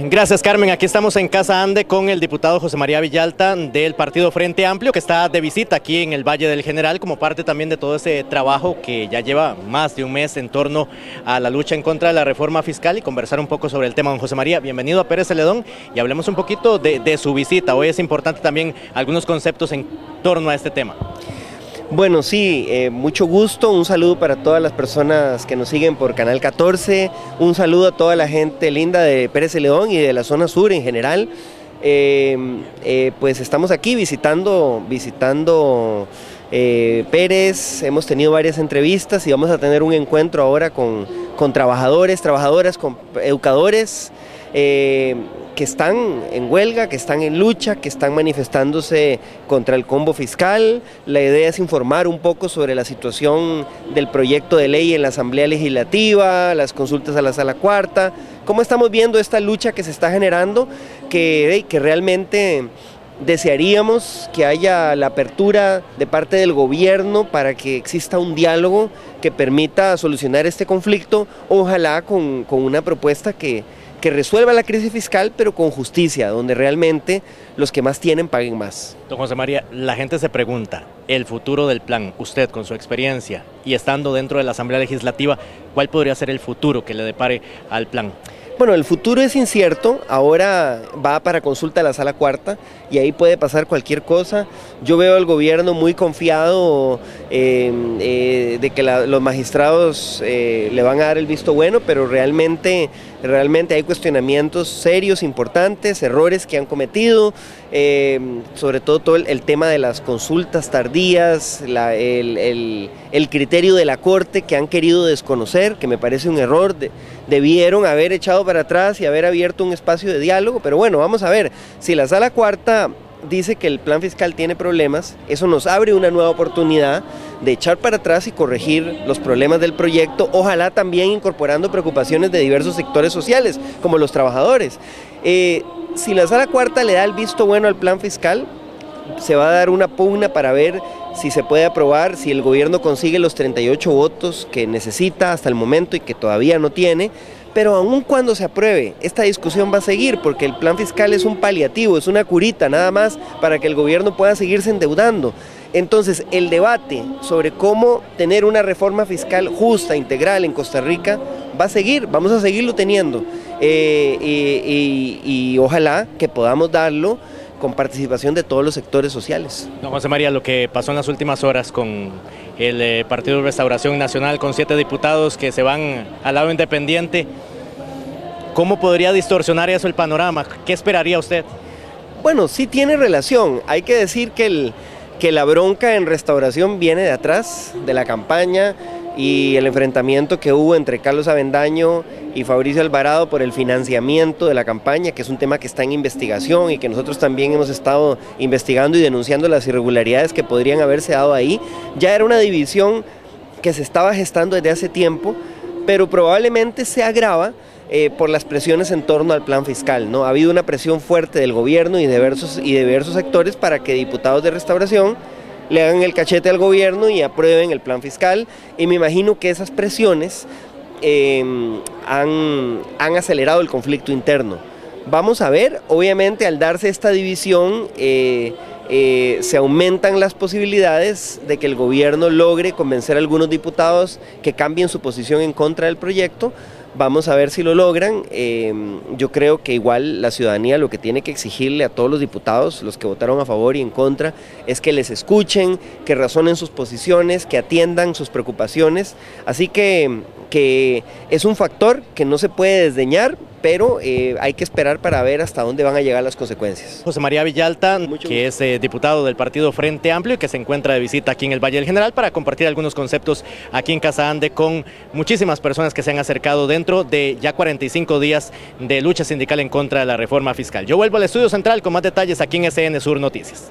Gracias Carmen, aquí estamos en Casa Ande con el diputado José María Villalta del Partido Frente Amplio que está de visita aquí en el Valle del General como parte también de todo ese trabajo que ya lleva más de un mes en torno a la lucha en contra de la reforma fiscal y conversar un poco sobre el tema. Don José María, bienvenido a Pérez Celedón y hablemos un poquito de, de su visita. Hoy es importante también algunos conceptos en torno a este tema. Bueno, sí, eh, mucho gusto, un saludo para todas las personas que nos siguen por Canal 14, un saludo a toda la gente linda de Pérez León y de la zona sur en general. Eh, eh, pues estamos aquí visitando, visitando Pérez, hemos tenido varias entrevistas y vamos a tener un encuentro ahora con, con trabajadores, trabajadoras, con educadores que están en huelga, que están en lucha, que están manifestándose contra el combo fiscal. La idea es informar un poco sobre la situación del proyecto de ley en la Asamblea Legislativa, las consultas a la Sala Cuarta, cómo estamos viendo esta lucha que se está generando, que, que realmente desearíamos que haya la apertura de parte del gobierno para que exista un diálogo que permita solucionar este conflicto, ojalá con, con una propuesta que que resuelva la crisis fiscal, pero con justicia, donde realmente los que más tienen paguen más. Don José María, la gente se pregunta, el futuro del plan, usted con su experiencia y estando dentro de la Asamblea Legislativa, ¿cuál podría ser el futuro que le depare al plan? Bueno, el futuro es incierto, ahora va para consulta a la sala cuarta y ahí puede pasar cualquier cosa. Yo veo al gobierno muy confiado em, eh, de que los magistrados eh, le van a dar el visto bueno, pero realmente, realmente hay cuestionamientos serios, importantes, errores que han cometido, em, sobre todo todo el, tema de las consultas tardías, el, criterio de la Corte que han querido desconocer, que me parece un error, debieron haber echado para atrás y haber abierto un espacio de diálogo, pero bueno, vamos a ver, si la sala cuarta dice que el plan fiscal tiene problemas, eso nos abre una nueva oportunidad de echar para atrás y corregir los problemas del proyecto, ojalá también incorporando preocupaciones de diversos sectores sociales, como los trabajadores. Eh, si la sala cuarta le da el visto bueno al plan fiscal, se va a dar una pugna para ver si se puede aprobar, si el gobierno consigue los 38 votos que necesita hasta el momento y que todavía no tiene, pero aun cuando se apruebe, esta discusión va a seguir porque el plan fiscal es un paliativo, es una curita nada más para que el gobierno pueda seguirse endeudando. Entonces, el debate sobre cómo tener una reforma fiscal justa, integral en Costa Rica, va a seguir, vamos a seguirlo teniendo. Eh, y ojalá que podamos darlo con participación de todos los sectores sociales. Don José María, lo que pasó en las últimas horas con el eh, Partido de Restauración Nacional, con siete diputados que se van al lado independiente, ¿cómo podría distorsionar eso el panorama? ¿Qué esperaría usted? Bueno, sí tiene relación. Hay que decir que, el, que la bronca en restauración viene de atrás, de la campaña, y el enfrentamiento que hubo entre Carlos Avendaño y Fabricio Alvarado por el financiamiento de la campaña, que es un tema que está en investigación y que nosotros también hemos estado investigando y denunciando las irregularidades que podrían haberse dado ahí. Ya era una división que se estaba gestando desde hace tiempo, pero probablemente se agrava eh, por las presiones en torno al plan fiscal. ¿no? Ha habido una presión fuerte del gobierno y de diversos, y de diversos sectores para que diputados de restauración le hagan el cachete al gobierno y aprueben el plan fiscal. Y me imagino que esas presiones em, han, acelerado el conflicto interno. Vamos a ver, obviamente al darse esta división eh, eh, se aumentan las posibilidades de que el gobierno logre convencer a algunos diputados que cambien su posición en contra del proyecto Vamos a ver si lo logran. Em, yo creo que igual la ciudadanía lo que tiene que exigirle a todos los diputados, los que votaron a favor y en contra, es que les escuchen, que razonen sus posiciones, que atiendan sus preocupaciones. Así que, que es un factor que no se puede desdeñar, pero eh, hay que esperar para ver hasta dónde van a llegar las consecuencias. José María Villalta, que es eh, diputado del Partido Frente Amplio y que se encuentra de visita aquí en el Valle del General para compartir algunos conceptos aquí en Casa Ande con muchísimas personas que se han acercado de ya 45 días de lucha sindical en contra de la reforma fiscal. Yo vuelvo al estudio central con más detalles aquí en SN Sur Noticias.